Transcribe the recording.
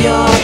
yo